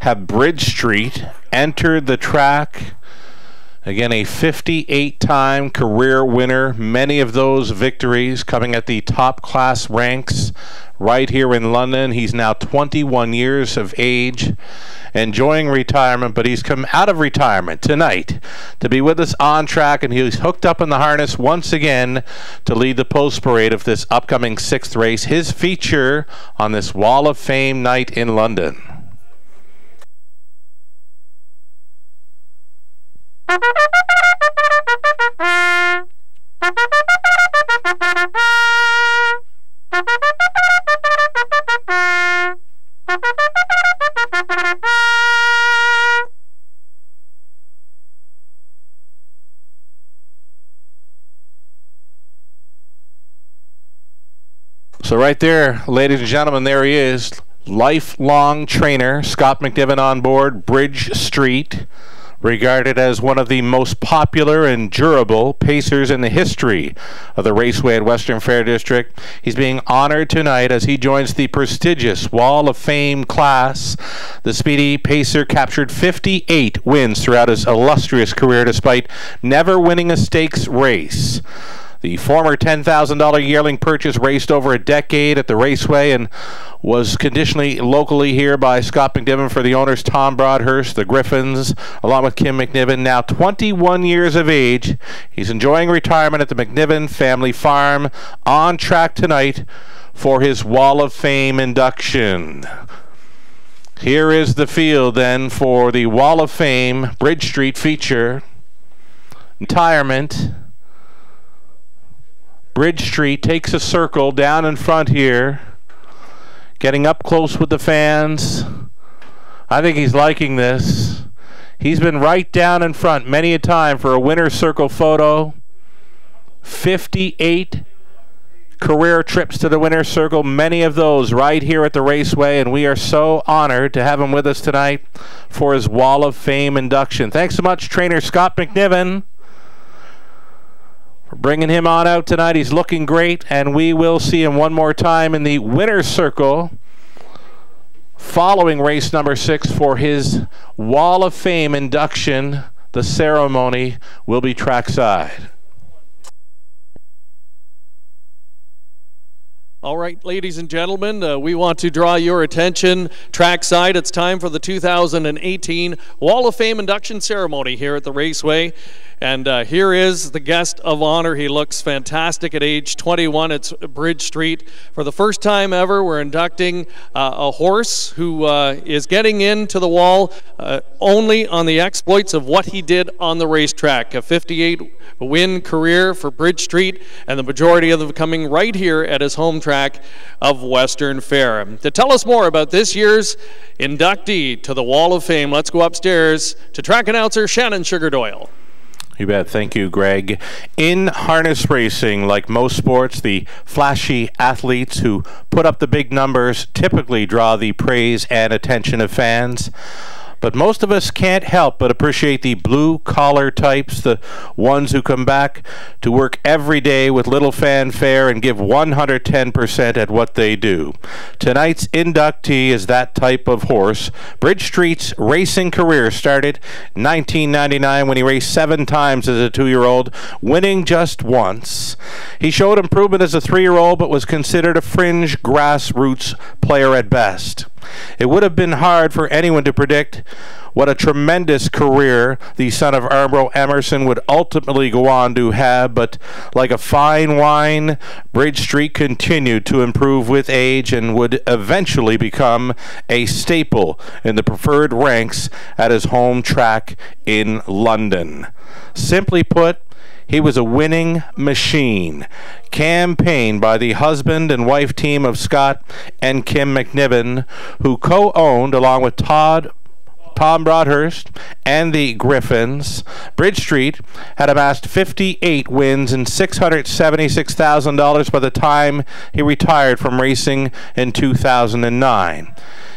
have Bridge Street entered the track. Again, a 58 time career winner. Many of those victories coming at the top class ranks right here in London. He's now 21 years of age, enjoying retirement, but he's come out of retirement tonight to be with us on track, and he's hooked up in the harness once again to lead the post parade of this upcoming sixth race. His feature on this Wall of Fame night in London. So right there, ladies and gentlemen, there he is. Lifelong trainer, Scott McNiven on board, Bridge Street regarded as one of the most popular and durable pacers in the history of the Raceway at Western Fair District. He's being honored tonight as he joins the prestigious Wall of Fame class. The speedy pacer captured 58 wins throughout his illustrious career despite never winning a stakes race. The former $10,000 yearling purchase raced over a decade at the raceway and was conditionally locally here by Scott McNiven for the owners Tom Broadhurst, the Griffins, along with Kim McNiven. Now 21 years of age. He's enjoying retirement at the McNiven family farm on track tonight for his Wall of Fame induction. Here is the field then for the Wall of Fame Bridge Street feature. Retirement. Bridge Street takes a circle down in front here, getting up close with the fans. I think he's liking this. He's been right down in front many a time for a winner's circle photo. 58 career trips to the winner's circle, many of those right here at the Raceway, and we are so honored to have him with us tonight for his Wall of Fame induction. Thanks so much, trainer Scott McNiven. Bringing him on out tonight. He's looking great, and we will see him one more time in the winner's circle following race number six for his Wall of Fame induction. The ceremony will be trackside. All right, ladies and gentlemen, uh, we want to draw your attention trackside. It's time for the 2018 Wall of Fame induction ceremony here at the Raceway. And uh, here is the guest of honor. He looks fantastic at age 21. It's Bridge Street. For the first time ever, we're inducting uh, a horse who uh, is getting into the wall uh, only on the exploits of what he did on the racetrack. A 58 win career for Bridge Street, and the majority of them coming right here at his home track of Western Fair. To tell us more about this year's inductee to the Wall of Fame, let's go upstairs to track announcer Shannon Sugar Doyle. You bet. Thank you, Greg. In harness racing, like most sports, the flashy athletes who put up the big numbers typically draw the praise and attention of fans. But most of us can't help but appreciate the blue collar types, the ones who come back to work every day with little fanfare and give 110% at what they do. Tonight's inductee is that type of horse. Bridge Street's racing career started 1999 when he raced seven times as a two year old, winning just once. He showed improvement as a three year old, but was considered a fringe grassroots player at best. It would have been hard for anyone to predict what a tremendous career the son of Armbro Emerson would ultimately go on to have, but like a fine wine, Bridge Street continued to improve with age and would eventually become a staple in the preferred ranks at his home track in London. Simply put, he was a winning machine, campaigned by the husband and wife team of Scott and Kim McNiven, who co owned, along with Todd Tom Broadhurst and the Griffins. Bridge Street had amassed 58 wins and $676,000 by the time he retired from racing in 2009.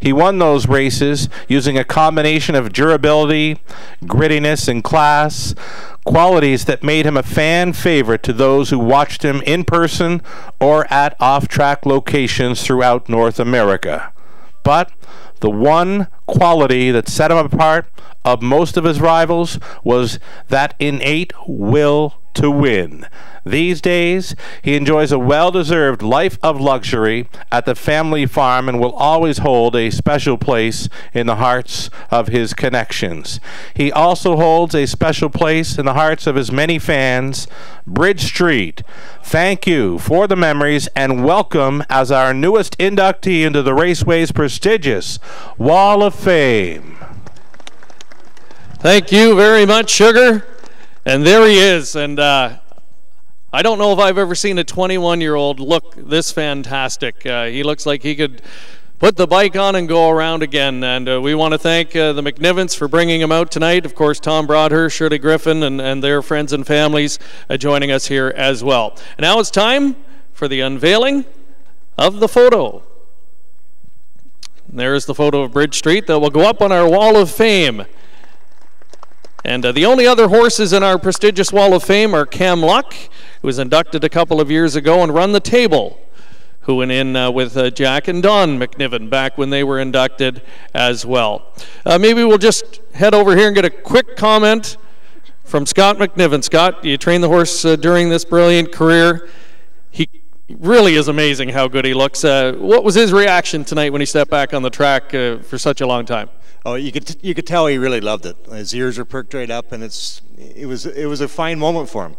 He won those races using a combination of durability, grittiness, and class, qualities that made him a fan favorite to those who watched him in person or at off track locations throughout North America. But The one quality that set him apart of most of his rivals was that innate will to win. These days, he enjoys a well deserved life of luxury at the family farm and will always hold a special place in the hearts of his connections. He also holds a special place in the hearts of his many fans. Bridge Street, thank you for the memories and welcome as our newest inductee into the Raceway's prestigious Wall of Fame. Thank you very much, Sugar. And there he is. And uh, I don't know if I've ever seen a 21 year old look this fantastic. Uh, he looks like he could put the bike on and go around again. And uh, we want to thank uh, the McNivens for bringing him out tonight. Of course, Tom Broadhurst, Shirley Griffin, and, and their friends and families uh, joining us here as well. And now it's time for the unveiling of the photo. There's the photo of Bridge Street that will go up on our wall of fame. And uh, the only other horses in our prestigious Wall of Fame are Camluck, who was inducted a couple of years ago, and Run the Table, who went in uh, with uh, Jack and Don McNiven back when they were inducted as well. Uh, maybe we'll just head over here and get a quick comment from Scott McNiven. Scott, you trained the horse uh, during this brilliant career. Really is amazing how good he looks. Uh, what was his reaction tonight when he stepped back on the track for such a long time? Oh, you could you could tell he really loved it. His ears are perked right up, and it's it was it was a fine moment for him.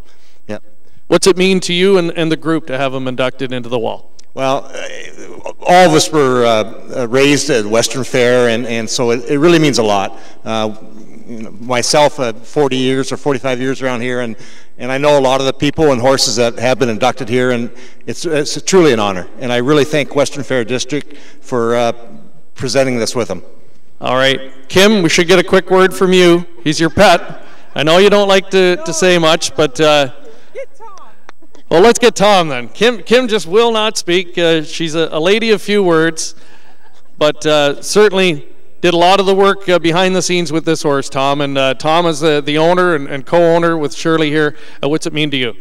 Yeah. What's it mean to you and, and the group to have him inducted into the wall? Well, uh, all of us were uh, uh, raised at Western Fair, and, and so it, it really means a lot. Uh, you know, myself, uh, 40 years or 45 years around here, and, and I know a lot of the people and horses that have been inducted here, and it's, it's truly an honor. And I really thank Western Fair District for uh, presenting this with them. All right. Kim, we should get a quick word from you. He's your pet. I know you don't like to, to say much, but. Uh, well, let's get Tom then. Kim, Kim just will not speak. Uh, she's a, a, lady of few words, but uh, certainly did a lot of the work uh, behind the scenes with this horse, Tom. And uh, Tom is the, the owner and, and co owner with Shirley here. Uh, what's it mean to you?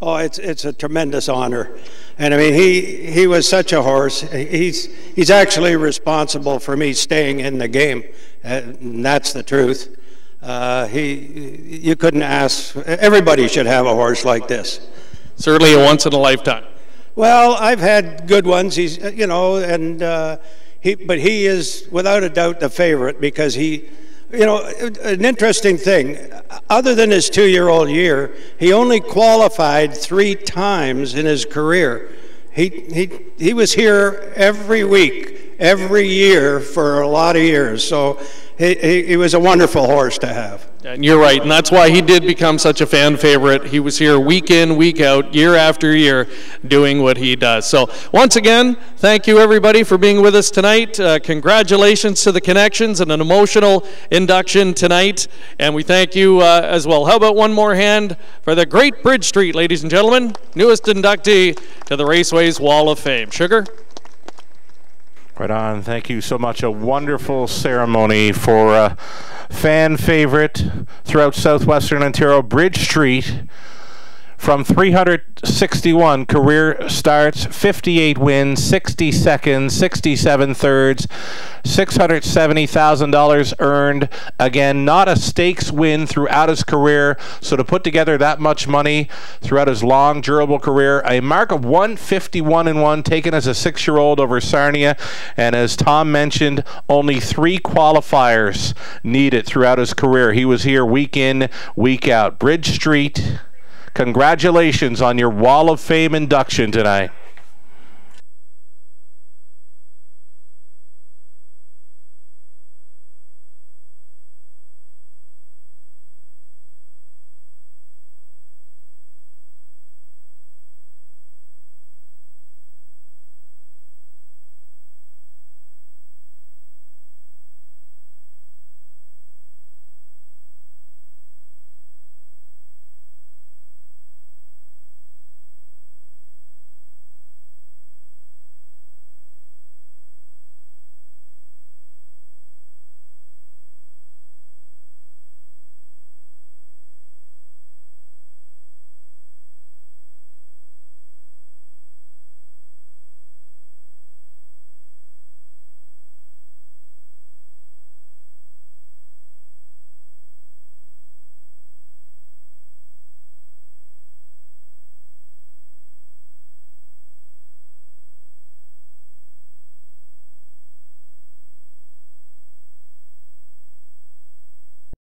Oh, it's, it's a tremendous honor. And I mean, he, he was such a horse. He's, he's actually responsible for me staying in the game. And that's the truth. Uh, he, you couldn't ask, everybody should have a horse like this. Certainly a once in a lifetime. Well, I've had good ones. He's, you know, and uh, he, but he is without a doubt the favorite because he, you know, an interesting thing. Other than his two-year-old year, he only qualified three times in his career. He he he was here every week, every year for a lot of years. So he, he, he was a wonderful horse to have. And you're right, and that's why he did become such a fan favorite. He was here week in, week out, year after year, doing what he does. So, once again, thank you everybody for being with us tonight. Uh, congratulations to the connections and an emotional induction tonight, and we thank you uh, as well. How about one more hand for the great Bridge Street, ladies and gentlemen, newest inductee to the Raceway's Wall of Fame. Sugar? Right on. Thank you so much. A wonderful ceremony for. a fan favorite throughout southwestern Ontario, Bridge Street. From 361 career starts, 58 wins, 60 seconds, 67 thirds, $670,000 earned. Again, not a stakes win throughout his career. So to put together that much money throughout his long, durable career, a mark of 151 and 1 taken as a six year old over Sarnia. And as Tom mentioned, only three qualifiers needed throughout his career. He was here week in, week out. Bridge Street Congratulations on your Wall of Fame induction tonight.